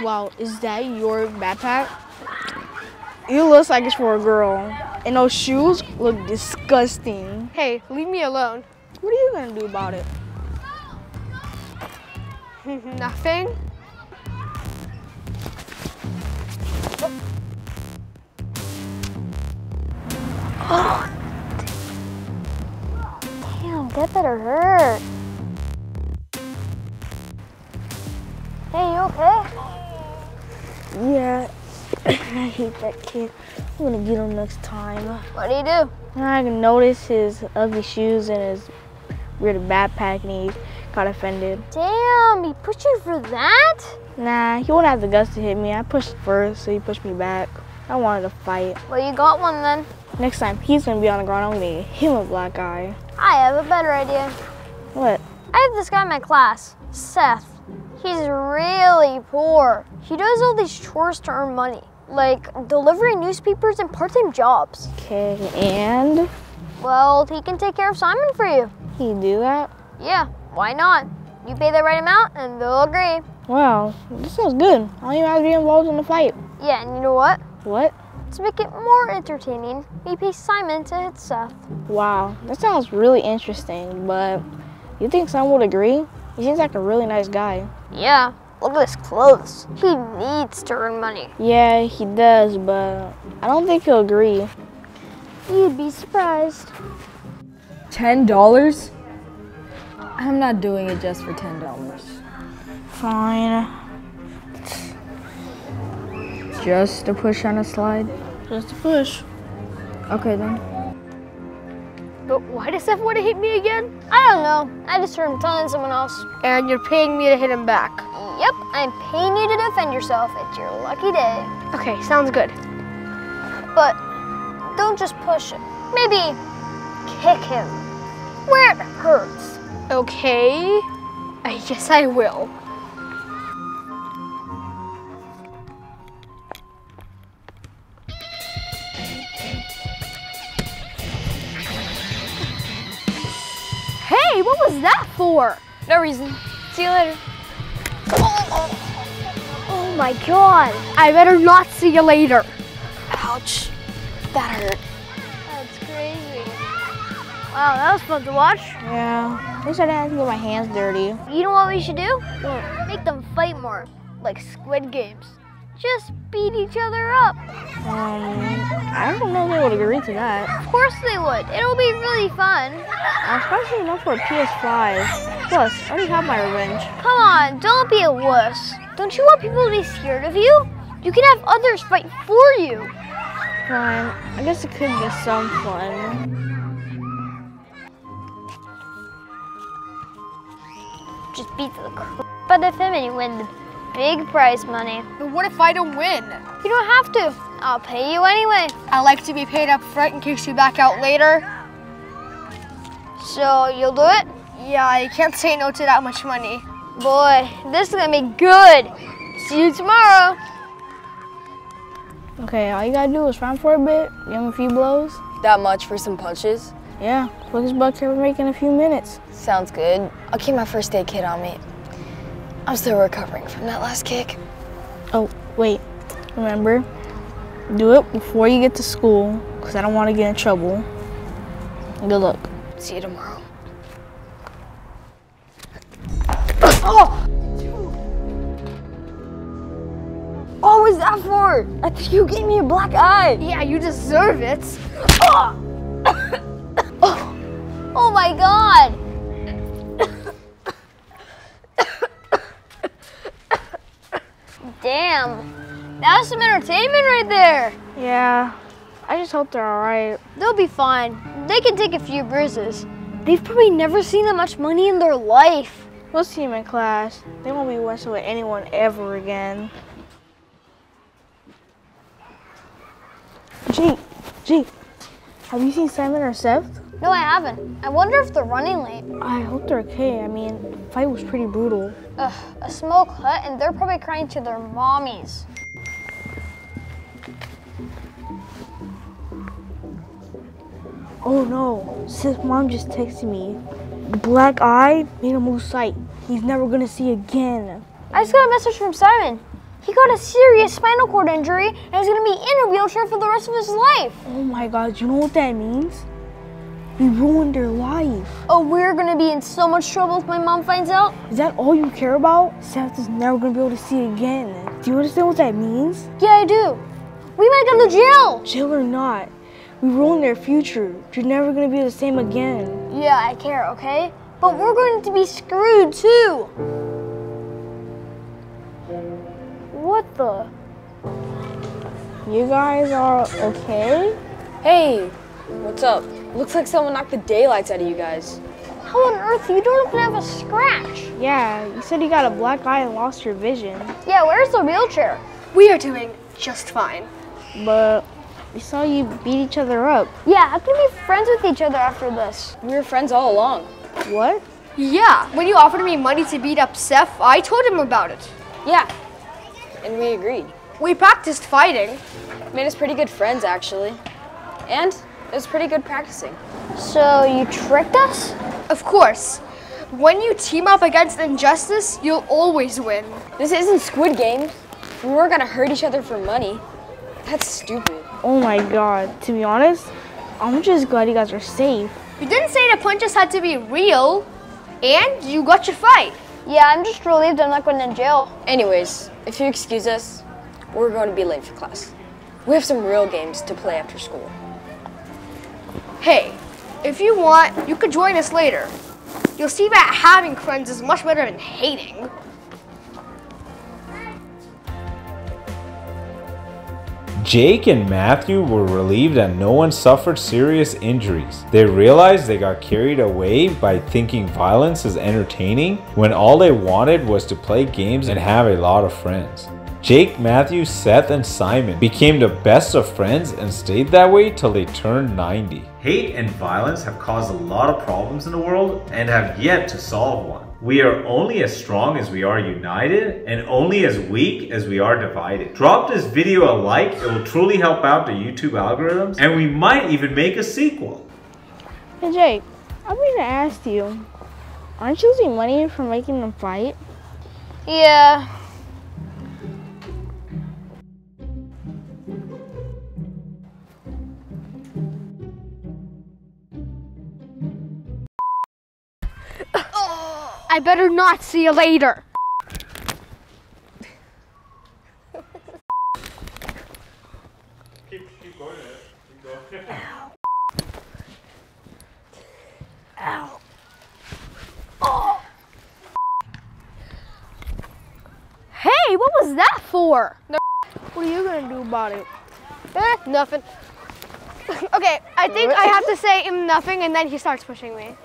Wow, is that your backpack? It looks like it's for a girl. And those shoes look disgusting. Hey, leave me alone. What are you gonna do about it? Nothing. Damn, that better hurt. Hey, you okay? Yeah, I hate that kid. I'm gonna get him next time. What do you do? I can notice his ugly shoes and his weird backpack and he got offended. Damn, he pushed you for that? Nah, he won't have the guts to hit me. I pushed first, so he pushed me back. I wanted to fight. Well, you got one then. Next time he's gonna be on the ground, I'm gonna get him a black eye. I have a better idea. What? I have this guy in my class, Seth. He's really poor. He does all these chores to earn money, like delivering newspapers and part-time jobs. Okay, and Well, he can take care of Simon for you. he do that? Yeah, why not? You pay the right amount and they'll agree. Wow, this sounds good. I don't even have to be involved in the fight. Yeah, and you know what? What? To make it more entertaining, we pay Simon to hit Seth. Wow, that sounds really interesting, but you think Simon would agree? He seems like a really nice guy. Yeah, look at his clothes. He needs to earn money. Yeah, he does, but I don't think he'll agree. You'd be surprised. Ten dollars? I'm not doing it just for ten dollars. Fine. Just a push on a slide? Just a push. Okay then. But why does Seth want to hit me again? I don't know. I just heard him telling someone else. And you're paying me to hit him back. Yep, I'm paying you to defend yourself. It's your lucky day. Okay, sounds good. But don't just push him. Maybe kick him where it hurts. Okay, I guess I will. Hey, what was that for? No reason. See you later. Oh, oh my god. I better not see you later. Ouch. That hurt. That's crazy. Wow, that was fun to watch. Yeah, at least I didn't have to get my hands dirty. You know what we should do? Make them fight more, like Squid Games. Just beat each other up. Um, I don't know if they would agree to that. Of course they would. It'll be really fun. Especially enough for a PS5. Plus, I already have my revenge. Come on, don't be a wuss. Don't you want people to be scared of you? You can have others fight for you. Fine, I guess it could be some fun. Just beat the crap out of him and you win the big prize money. But what if I don't win? You don't have to. I'll pay you anyway. I like to be paid up front in case you back out later. So you'll do it? Yeah, I can't say no to that much money. Boy, this is gonna be good. See you tomorrow. Okay, all you gotta do is run for a bit, give him a few blows. That much for some punches? Yeah, quickest buck ever make in a few minutes. Sounds good. I'll keep my first aid kit on me. I'm still recovering from that last kick. Oh, wait, remember, do it before you get to school, because I don't want to get in trouble. Good luck. See you tomorrow. Oh, What was that for? I think you gave me a black eye. Yeah, you deserve it. Oh Damn. That was some entertainment right there. Yeah, I just hope they're all right. They'll be fine. They can take a few bruises. They've probably never seen that much money in their life. We'll see them in class. They won't be messing with anyone ever again. G, G, have you seen Simon or Seth? No, I haven't. I wonder if they're running late. I hope they're okay. I mean, the fight was pretty brutal. Ugh, a smoke hut, and they're probably crying to their mommies. Oh no, Seth's mom just texted me. The black eye made him lose sight. He's never gonna see again. I just got a message from Simon. He got a serious spinal cord injury and he's gonna be in a wheelchair for the rest of his life. Oh my god, you know what that means? We ruined their life. Oh, we're gonna be in so much trouble if my mom finds out. Is that all you care about? Seth is never gonna be able to see again. Do you understand what that means? Yeah, I do. We might go to jail. Jail or not, we ruined their future. You're never gonna be the same again. Yeah, I care, okay? But we're going to be screwed too. What the? You guys are okay? Hey, what's up? Looks like someone knocked the daylights out of you guys. How on earth? You don't even have a scratch. Yeah, you said you got a black eye and lost your vision. Yeah, where's the wheelchair? We are doing just fine. But we saw you beat each other up. Yeah, how can we be friends with each other after this? We were friends all along. What? Yeah, when you offered me money to beat up Seth, I told him about it. Yeah, and we agreed. We practiced fighting. Made us pretty good friends, actually. And it was pretty good practicing. So you tricked us? Of course. When you team up against injustice, you'll always win. This isn't Squid Games. We weren't gonna hurt each other for money. That's stupid. Oh my god, to be honest, I'm just glad you guys are safe. You didn't say the punches had to be real, and you got your fight. Yeah, I'm just relieved I'm not going to jail. Anyways, if you excuse us, we're going to be late for class. We have some real games to play after school. Hey, if you want, you could join us later. You'll see that having friends is much better than hating. Jake and Matthew were relieved that no one suffered serious injuries. They realized they got carried away by thinking violence is entertaining when all they wanted was to play games and have a lot of friends. Jake, Matthew, Seth, and Simon became the best of friends and stayed that way till they turned 90. Hate and violence have caused a lot of problems in the world and have yet to solve one. We are only as strong as we are united and only as weak as we are divided. Drop this video a like, it will truly help out the YouTube algorithms and we might even make a sequel. Hey Jake, I'm gonna ask you, aren't you losing money for making them fight? Yeah. I better not see you later. Hey, what was that for? What are you gonna do about it? Eh, nothing. okay, I think I have to say nothing and then he starts pushing me.